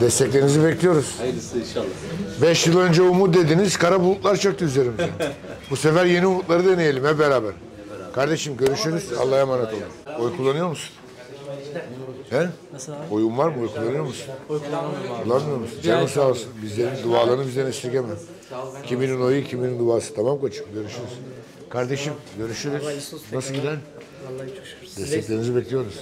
Desteklerinizi bekliyoruz. Hayırlısı inşallah. 5 yıl önce umut dediniz, kara bulutlar çöktü üzerimize. Bu sefer yeni umutları deneyelim hep beraber. Kardeşim görüşürüz. Allah'a emanet olun. Oy kullanıyor musun? He? Nasıl abi? Oyun var mı? Oy kullanıyor musun? Oy kullanmıyorum abi. Kullanmıyor musun? Canın sağ olsun. Bizlerin dualarını bizden esirgeme. Kiminin oyu, kiminin duası. Tamam koçum. Görüşürüz. Kardeşim görüşürüz. Nasıl gider? Vallahi çok şükür. Siz Desteklerinizi bekliyoruz.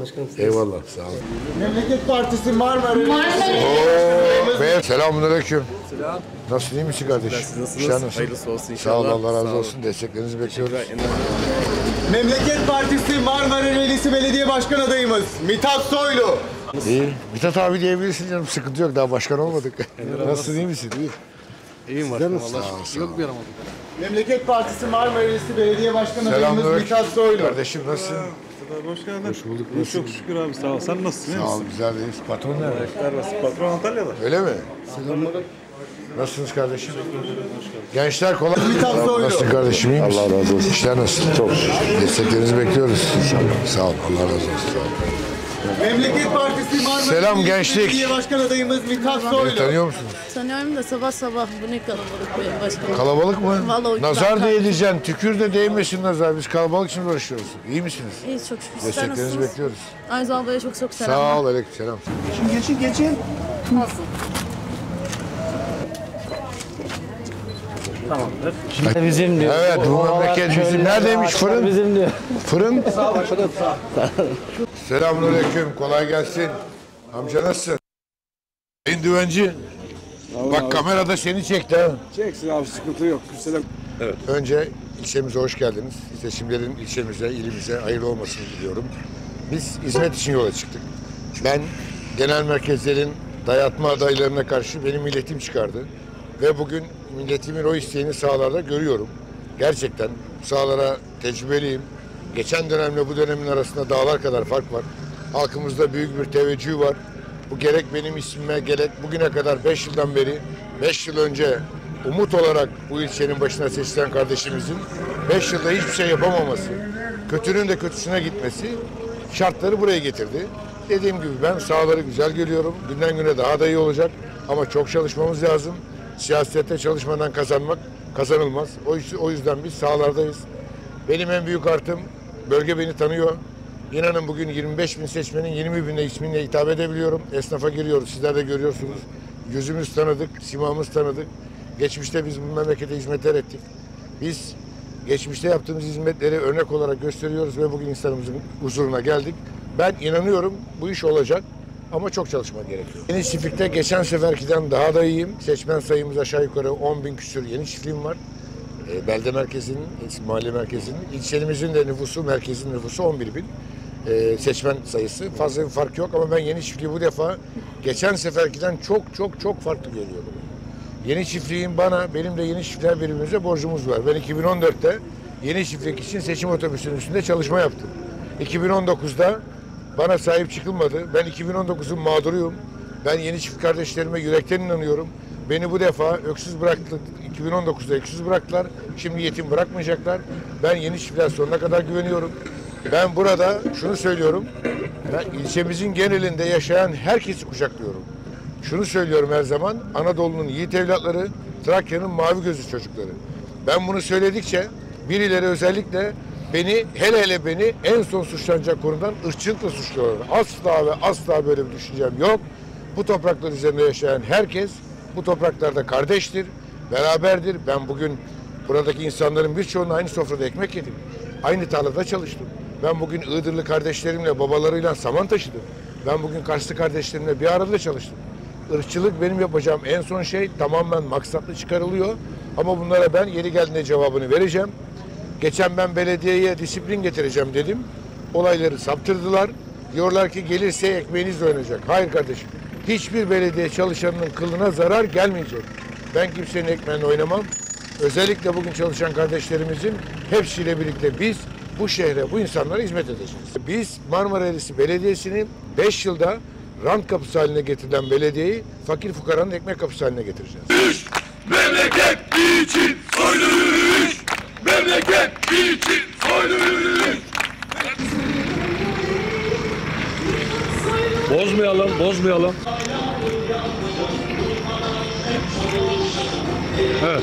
Başkanım. siz Eyvallah. Sağ olun. Memleket Partisi Marmara. Oo, beyler selamünaleyküm. Selam. Nasılsın iyi misin kardeşim? nasılsınız? İşler nasıl? Hayırlısı olsun Sağ ol inşallah. Allah razı Sağ olun. olsun. Desteklerinizi bekliyoruz. Memleket Partisi Marmara Relisi Belediye Başkan adayımız Mithat Soylu. İyi. Mithat abi diyebilirsin canım. Sıkıntı yok. Daha başkan olmadık. Nasılsın iyi misin? İyi. İyiyim var. Sağ ol, Allah sağ şükür. Yok bir yaramadık. Memlekет Partisi Marmara Belediye Başkan adayımız Selamünaleyküm. Mithat Soylu. Kardeşim nasılsın? Hoş geldin. Hoş bulduk. İyi, Nasılsın? Çok şükür abi sağ ol. Sen nasılsın? Sağ ol güzel reis. Patron nerede? Patron Antalya'da. Öyle mi? Nasılsınız kardeşim? Gençler kolay. Mithat Soylu. Nasılsın kardeşim? iyi misin? Allah razı olsun. İşler nasıl? Çok Desteklerinizi bekliyoruz. Sağ ol. Allah razı olsun. Sağ ol. Memleket Partisi Marmara Selam gençlik. Belediye Başkan adayımız Mithat Beni Soylu. tanıyor musunuz? Sanıyorum da sabah sabah bu ne kalabalık be başkanım. Kalabalık mı? Vallahi nazar değdireceksin. Tükür de değmesin nazar. Biz kalabalık için uğraşıyoruz. İyi misiniz? İyiyiz çok şükür. Sizler Desteklerinizi nasılsınız? bekliyoruz. Ayza ablaya çok çok selamlar. Sağ ol. Aleyküm selam. Bizim diyor. Evet bu memleket bizim. Neredeymiş fırın? Bizim diyor. Fırın. Selamünaleyküm. Kolay gelsin. Amca nasılsın? Sayın Düvenci. Bak kamerada seni çekti ha. Çeksin abi sıkıntı yok. Selam. Önce ilçemize hoş geldiniz. Seçimlerin ilçemize, ilimize hayırlı olmasını diliyorum. Biz hizmet için yola çıktık. Ben genel merkezlerin dayatma adaylarına karşı benim milletim çıkardı. Ve bugün milletimin o isteğini sahalarda görüyorum. Gerçekten sahalara tecrübeliyim. Geçen dönemle bu dönemin arasında dağlar kadar fark var. Halkımızda büyük bir teveccüh var. Bu gerek benim ismime gerek bugüne kadar 5 yıldan beri 5 yıl önce umut olarak bu ilçenin başına seçilen kardeşimizin 5 yılda hiçbir şey yapamaması, kötünün de kötüsüne gitmesi şartları buraya getirdi. Dediğim gibi ben sahaları güzel görüyorum. Günden güne daha da iyi olacak ama çok çalışmamız lazım. Siyasette çalışmadan kazanmak kazanılmaz. O yüzden biz sahalardayız. Benim en büyük artım bölge beni tanıyor. İnanın bugün 25 bin seçmenin 20 bine isminle hitap edebiliyorum. Esnafa giriyoruz. Sizler de görüyorsunuz. Yüzümüz tanıdık, simamız tanıdık. Geçmişte biz bu memlekete hizmetler ettik. Biz geçmişte yaptığımız hizmetleri örnek olarak gösteriyoruz ve bugün insanımızın huzuruna geldik. Ben inanıyorum bu iş olacak ama çok çalışma gerekiyor. Yeni çiftlikte geçen seferkiden daha da iyiyim. Seçmen sayımız aşağı yukarı 10 bin küsür yeni çiftliğim var. E, belde merkezinin, mahalle merkezinin, ilçemizin de nüfusu, merkezin nüfusu 11 bin. E, seçmen sayısı. Fazla bir fark yok ama ben yeni çiftliği bu defa geçen seferkiden çok çok çok farklı görüyorum. Yeni çiftliğin bana, benim de yeni çiftliğe birbirimize borcumuz var. Ben 2014'te yeni çiftlik için seçim otobüsünün üstünde çalışma yaptım. 2019'da bana sahip çıkılmadı. Ben 2019'un mağduruyum. Ben yeni çift kardeşlerime yürekten inanıyorum. Beni bu defa öksüz bıraktı. 2019'da öksüz bıraktılar. Şimdi yetim bırakmayacaklar. Ben yeni çiftliğe sonuna kadar güveniyorum. Ben burada şunu söylüyorum. Ben ilçemizin genelinde yaşayan herkesi kucaklıyorum. Şunu söylüyorum her zaman. Anadolu'nun yiğit evlatları, Trakya'nın mavi gözlü çocukları. Ben bunu söyledikçe birileri özellikle beni, hele hele beni en son suçlanacak konudan ırkçılıkla suçluyorlar. Asla ve asla böyle bir düşüncem yok. Bu topraklar üzerinde yaşayan herkes bu topraklarda kardeştir, beraberdir. Ben bugün buradaki insanların birçoğunun aynı sofrada ekmek yedim. Aynı tarlada çalıştım. Ben bugün Iğdırlı kardeşlerimle, babalarıyla saman taşıdım. Ben bugün Karslı kardeşlerimle bir arada çalıştım. Irkçılık benim yapacağım en son şey tamamen maksatlı çıkarılıyor. Ama bunlara ben yeri geldiğinde cevabını vereceğim. Geçen ben belediyeye disiplin getireceğim dedim. Olayları saptırdılar. Diyorlar ki gelirse ekmeğiniz oynayacak. Hayır kardeşim. Hiçbir belediye çalışanının kılına zarar gelmeyecek. Ben kimsenin ekmeğini oynamam. Özellikle bugün çalışan kardeşlerimizin hepsiyle birlikte biz bu şehre, bu insanlara hizmet edeceğiz. Biz Marmara Erisi Belediyesi'ni 5 yılda rant kapısı haline getirilen belediyeyi fakir fukaranın ekmek kapısı haline getireceğiz. Memleket için soylu yürüyüş. Memleket için soylu yürüyüş. Bozmayalım, bozmayalım. Evet.